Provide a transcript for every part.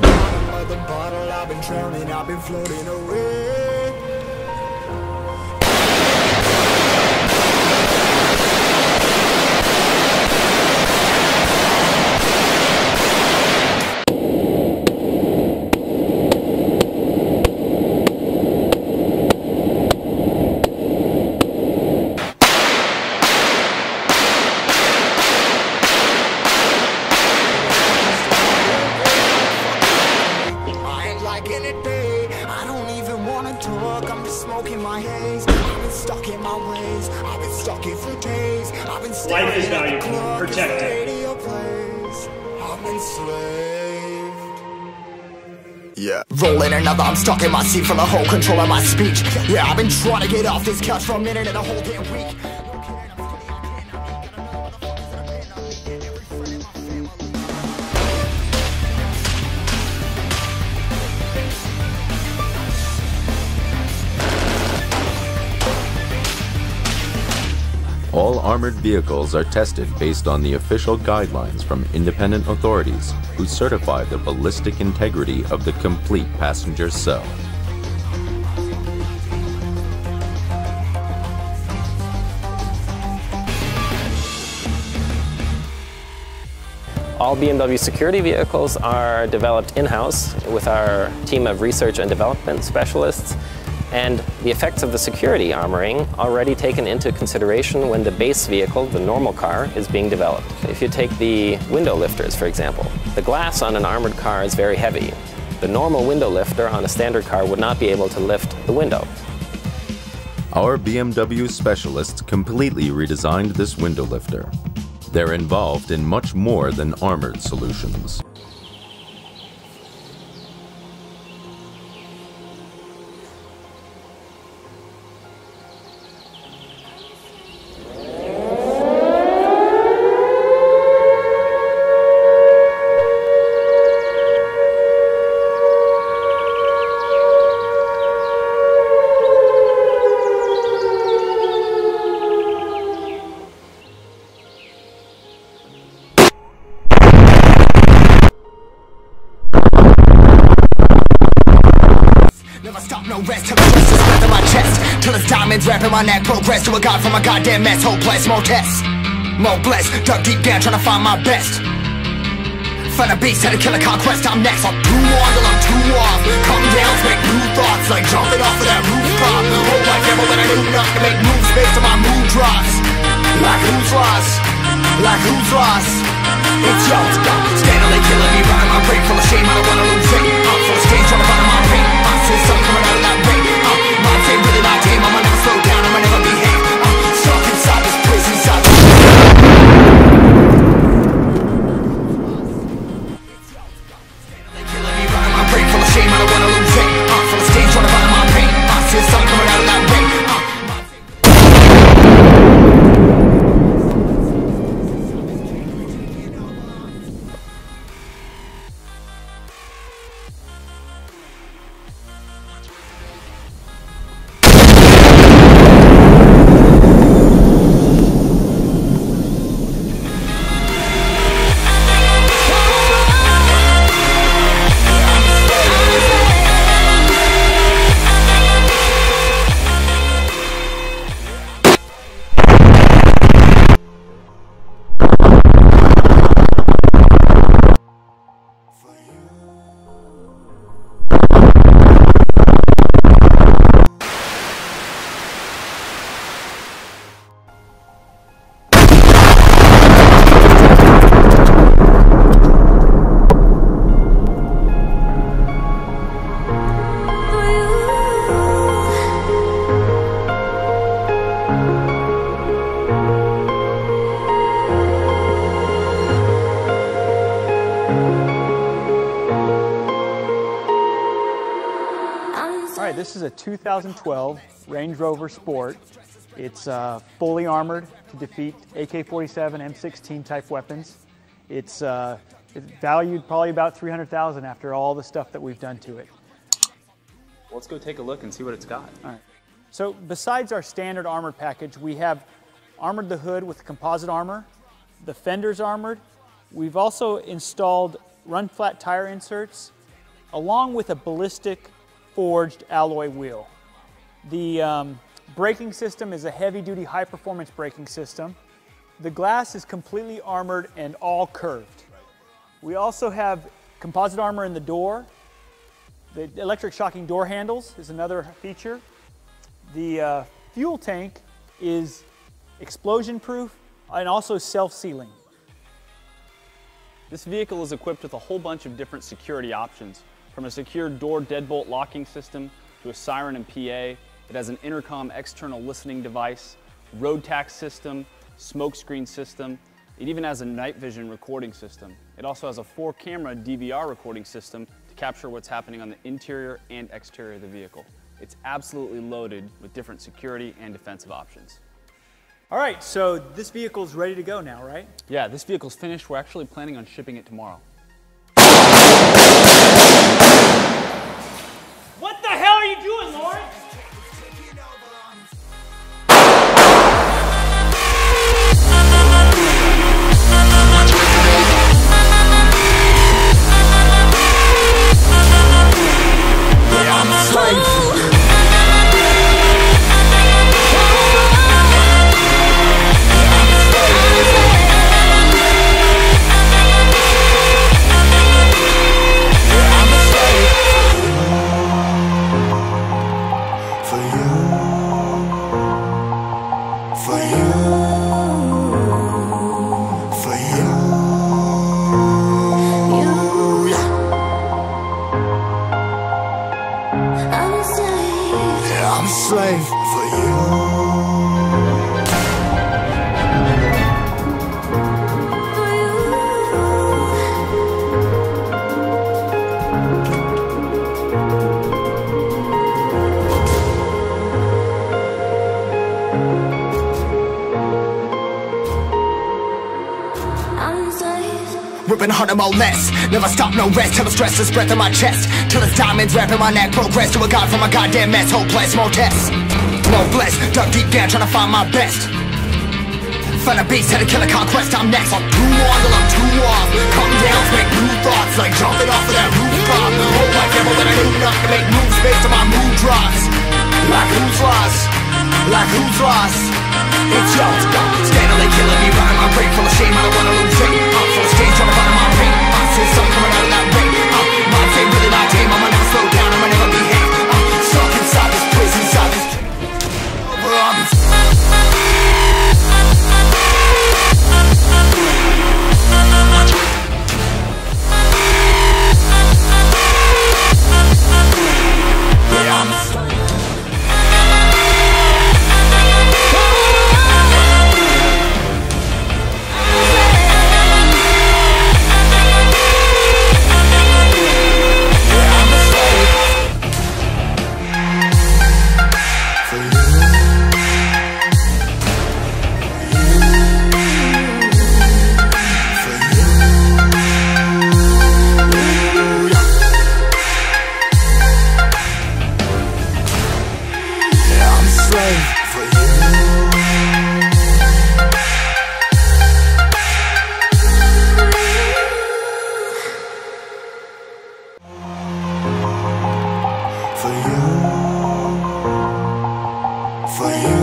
bottom of the bottle. I've been drowning, I've been floating away. Yeah. Rolling another, I'm stuck in my seat for the whole control of my speech. Yeah, I've been trying to get off this couch for a minute and a whole damn week. All armored vehicles are tested based on the official guidelines from independent authorities who certify the ballistic integrity of the complete passenger cell. All BMW security vehicles are developed in-house with our team of research and development specialists and the effects of the security armoring already taken into consideration when the base vehicle, the normal car, is being developed. If you take the window lifters, for example, the glass on an armored car is very heavy. The normal window lifter on a standard car would not be able to lift the window. Our BMW specialists completely redesigned this window lifter. They're involved in much more than armored solutions. Till it's diamonds wrapping my neck. Progress to a god from a goddamn mess. Hopeless, more tests. More blessed. Dug deep down trying to find my best. Find a beast, had to kill a conquest. I'm next. I'm too on till I'm too off. Come down, make new thoughts. Like jumping off of that rooftop. Whole life never when I knew enough to make moves based on my mood drops. Like who's lost? Like who's lost? It's yo, steadily killing me, running my brain full of shame. I don't wanna this is a 2012 Range Rover Sport. It's uh, fully armored to defeat AK-47, M16 type weapons. It's, uh, it's valued probably about 300,000 after all the stuff that we've done to it. Let's go take a look and see what it's got. All right. So besides our standard armored package, we have armored the hood with composite armor, the fenders armored. We've also installed run flat tire inserts, along with a ballistic forged alloy wheel. The um, braking system is a heavy duty high performance braking system. The glass is completely armored and all curved. We also have composite armor in the door. The electric shocking door handles is another feature. The uh, fuel tank is explosion proof and also self-sealing. This vehicle is equipped with a whole bunch of different security options, from a secure door deadbolt locking system to a siren and PA. It has an intercom external listening device, road tacks system, smoke screen system. It even has a night vision recording system. It also has a four camera DVR recording system to capture what's happening on the interior and exterior of the vehicle. It's absolutely loaded with different security and defensive options. All right, so this vehicle is ready to go now, right? Yeah, this vehicle's finished. We're actually planning on shipping it tomorrow. Harder, more less. Never stop, no rest. Till the stress is breath in my chest. Till it's diamonds wrapping my neck. Progress to a god from a goddamn mess. Hopeless, more tests. No bless. Dug deep down, trying to find my best. Find a beast, had to kill a conquest. I'm next. I'm too on till I'm too off. Calm down, make new thoughts. Like jumping off of that rooftop. Whole life ever when I knew not make moves based on my mood drops. Like who's lost? Like who's lost? It's yours, steadily killing me, running my brain full of shame. I don't wanna lose. I'm full of stage, trying to find my pain. I see something coming out of that rain.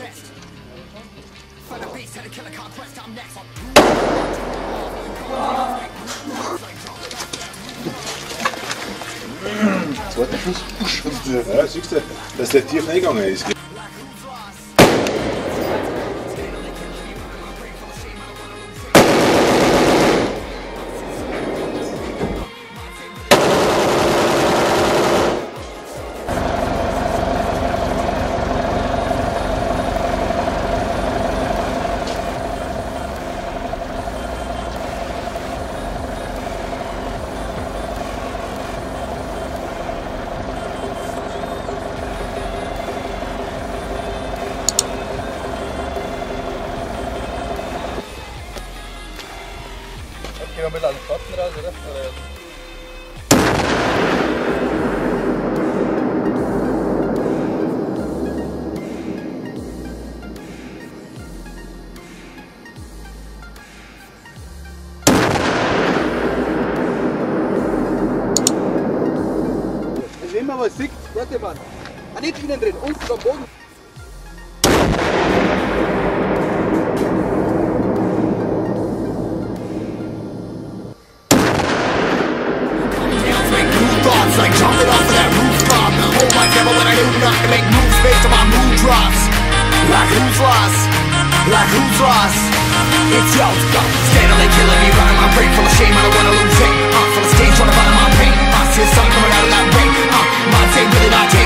best. Find a beast. Had to kill a conquest. I'm next. Ja, siehst du, dass der tief reingegangen ist. gehen wir mit an den Platten raus, oder? oder Wenn man was sieht, warte mal. Ah, nicht innen drin, unten am Boden. like who's lost? It's yours, go Steadily killing me, running my brain. Full of shame, I don't wanna lose it. Uh, Full of stage, trying to bottom my pain I see a sun coming out of that rain uh, my day, really not day